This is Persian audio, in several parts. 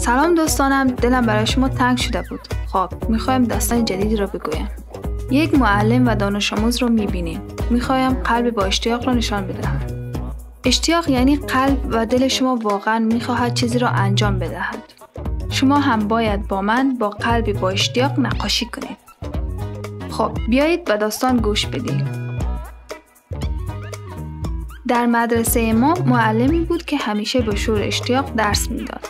سلام دوستانم دلم برای شما تنگ شده بود. خب می‌خوایم داستان جدیدی را بگویم. یک معلم و دانش آموز رو می‌بینیم. می‌خوایم قلب با اشتیاق را نشان بدهم. اشتیاق یعنی قلب و دل شما واقعا می‌خواهد چیزی را انجام بدهد. شما هم باید با من با قلبی با اشتیاق نقاشی کنید. خب بیایید به داستان گوش بدید در مدرسه ما معلمی بود که همیشه به شور اشتیاق درس می‌داد.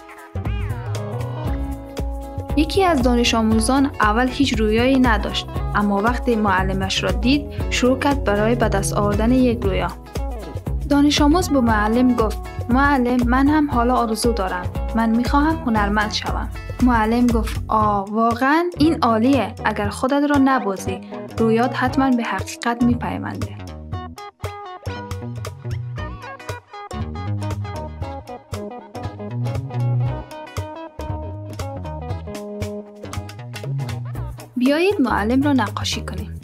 یکی از دانش آموزان اول هیچ رویایی نداشت اما وقتی معلمش را دید شروع کرد برای به دست آوردن یک رویا. دانش آموز به معلم گفت معلم من هم حالا آرزو دارم. من می‌خواهم هنرمند شوم. معلم گفت آ واقعا این عالیه. اگر خودت را نبازی رویات حتما به حقیقت میپیونده. بیایید معلم را نقاشی کنیم.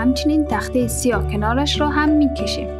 همچنین تخته سیاه کنارش را هم می‌کشیم.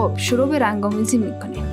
خب شروع به رنگامیزی می‌کنیم.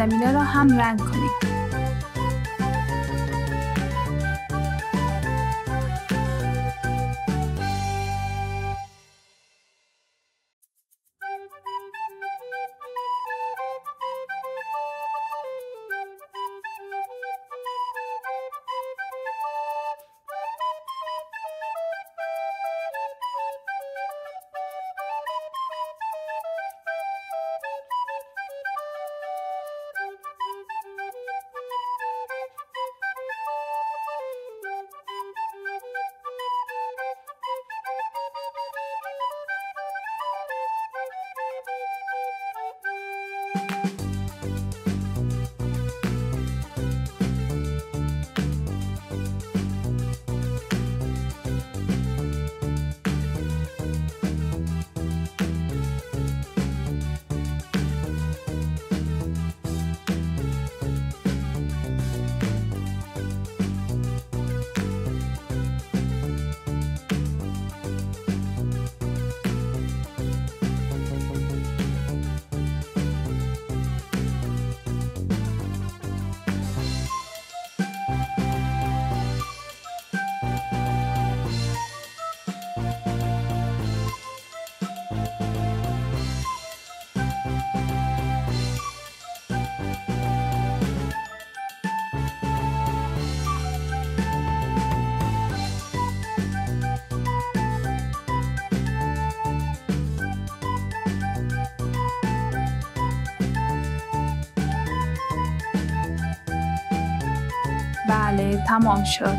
زمینه را هم رنگ کنیم. بله تمام شد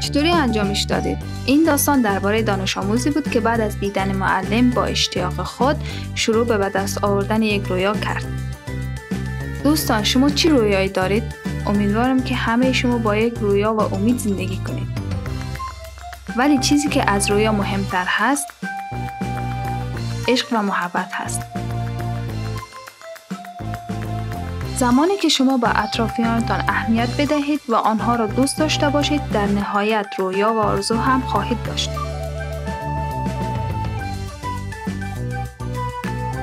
چطوری انجامش دادید؟ این داستان درباره دانش آموزی بود که بعد از دیدن معلم با اشتیاق خود شروع به به دست آوردن یک رویا کرد. دوستان شما چی رویایی دارید؟ امیدوارم که همه شما با یک رویا و امید زندگی کنید. ولی چیزی که از رویا مهمتر هست عشق و محبت هست. زمانی که شما به اطرافیانتان اهمیت بدهید و آنها را دوست داشته باشید در نهایت رویا و آرزو هم خواهید داشت.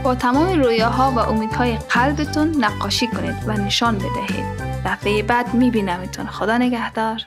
با تمام رویاها و امیدهای قلبتون نقاشی کنید و نشان بدهید. دفعه بعد میبینمتون. خدا نگهدار.